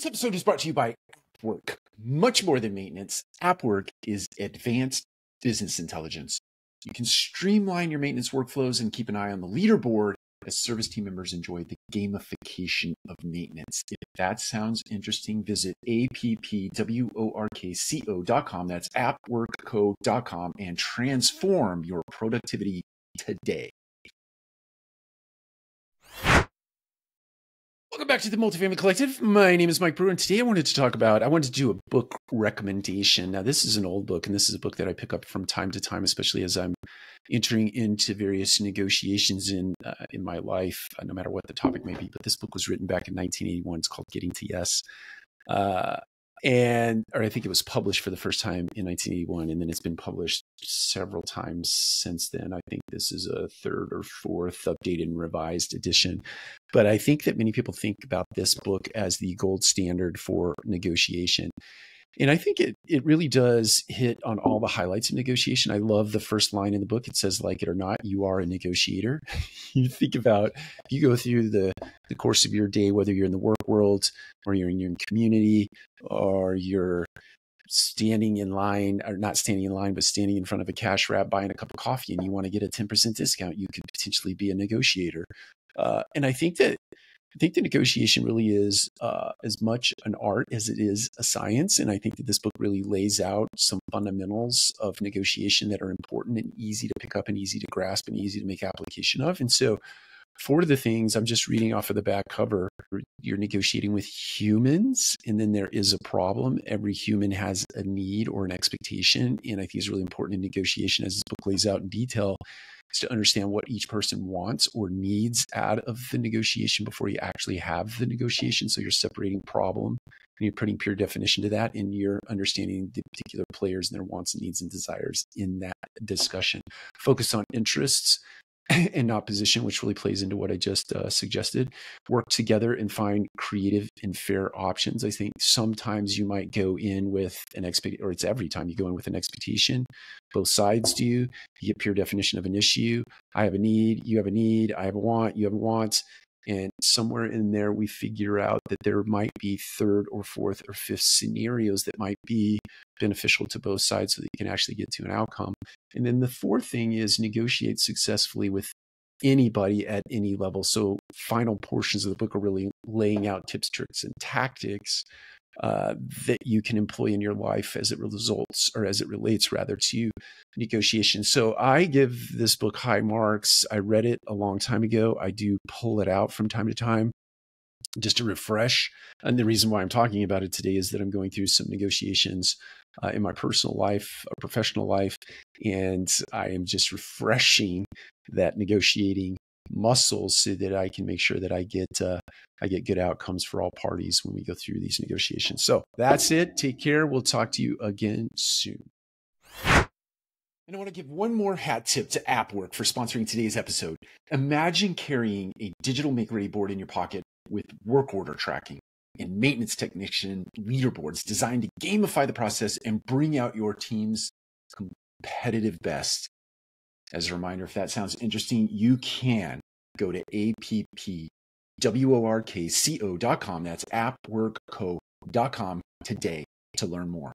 This episode is brought to you by AppWork. Much more than maintenance, AppWork is advanced business intelligence. You can streamline your maintenance workflows and keep an eye on the leaderboard as service team members enjoy the gamification of maintenance. If that sounds interesting, visit appworkco.com. That's appworkco.com and transform your productivity today. Welcome back to the Multifamily Collective. My name is Mike Brewer, and today I wanted to talk about, I wanted to do a book recommendation. Now, this is an old book, and this is a book that I pick up from time to time, especially as I'm entering into various negotiations in uh, in my life, uh, no matter what the topic may be. But this book was written back in 1981. It's called Getting to Yes. Uh, and or I think it was published for the first time in 1981, and then it's been published several times since then. I think this is a third or fourth updated and revised edition. But I think that many people think about this book as the gold standard for negotiation. And I think it it really does hit on all the highlights of negotiation. I love the first line in the book. It says, like it or not, you are a negotiator. you think about you go through the the course of your day, whether you're in the work world or you're in your community or you're standing in line or not standing in line, but standing in front of a cash wrap buying a cup of coffee and you want to get a 10% discount, you could potentially be a negotiator. Uh, and I think that I think the negotiation really is uh, as much an art as it is a science. And I think that this book really lays out some fundamentals of negotiation that are important and easy to pick up and easy to grasp and easy to make application of. And so, for the things I'm just reading off of the back cover, you're negotiating with humans, and then there is a problem. Every human has a need or an expectation. And I think it's really important in negotiation, as this book lays out in detail, is to understand what each person wants or needs out of the negotiation before you actually have the negotiation. So you're separating problem and you're putting pure definition to that, and you're understanding the particular players and their wants and needs and desires in that discussion. Focus on interests and not position, which really plays into what I just uh, suggested. Work together and find creative and fair options. I think sometimes you might go in with an expect, or it's every time you go in with an expectation. Both sides do. You get pure definition of an issue. I have a need. You have a need. I have a want. You have a want. And somewhere in there, we figure out that there might be third or fourth or fifth scenarios that might be beneficial to both sides so that you can actually get to an outcome. And then the fourth thing is negotiate successfully with anybody at any level. So, final portions of the book are really laying out tips, tricks, and tactics uh, that you can employ in your life as it results or as it relates rather to negotiation. So I give this book high marks. I read it a long time ago. I do pull it out from time to time just to refresh. And the reason why I'm talking about it today is that I'm going through some negotiations uh, in my personal life, professional life, and I am just refreshing that negotiating muscles so that I can make sure that I get uh, I get good outcomes for all parties when we go through these negotiations. So that's it. Take care. We'll talk to you again soon. And I want to give one more hat tip to AppWork for sponsoring today's episode. Imagine carrying a digital make ready board in your pocket with work order tracking and maintenance technician leaderboards designed to gamify the process and bring out your team's competitive best. As a reminder, if that sounds interesting, you can go to appworkco.com. That's appworkco.com today to learn more.